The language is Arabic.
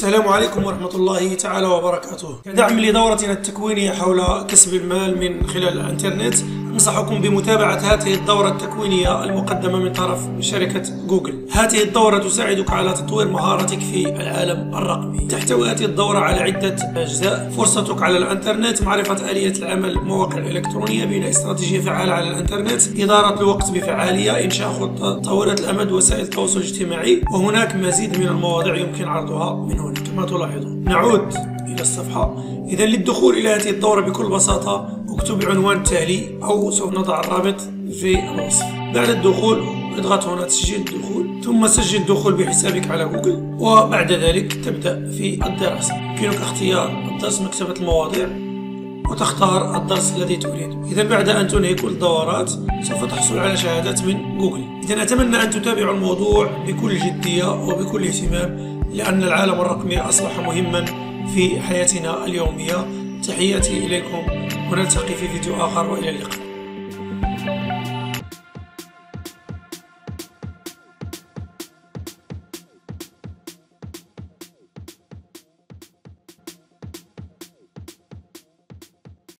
السلام عليكم ورحمة الله تعالى وبركاته. كدعم لدورتنا التكوينية حول كسب المال من خلال الانترنت. أنصحكم بمتابعة هذه الدورة التكوينية المقدمة من طرف شركة جوجل. هذه الدورة تساعدك على تطوير مهاراتك في العالم الرقمي. تحتوي هذه الدورة على عدة أجزاء. فرصتك على الإنترنت معرفة آلية العمل مواقع الإلكترونية بناء استراتيجية فعالة على الإنترنت إدارة الوقت بفعالية إنشاء خطة طويلة الأمد وسائل التواصل الاجتماعي وهناك مزيد من المواضيع يمكن عرضها من هنا. كما تلاحظون. نعود إلى الصفحة. إذا للدخول إلى هذه الدورة بكل بساطة اكتب العنوان التالي أو سوف نضع الرابط في الوصف. بعد الدخول اضغط هنا تسجيل الدخول ثم سجل الدخول بحسابك على جوجل وبعد ذلك تبدأ في الدراسة. يمكنك اختيار الدرس مكتبة المواضيع وتختار الدرس الذي تريد. إذا بعد أن تنهي كل الدورات سوف تحصل على شهادات من جوجل. إذا أتمنى أن تتابعوا الموضوع بكل جدية وبكل اهتمام لأن العالم الرقمي أصبح مهما في حياتنا اليومية. تحياتي إليكم. ونلتقي في فيديو آخر. وإلى اللقاء.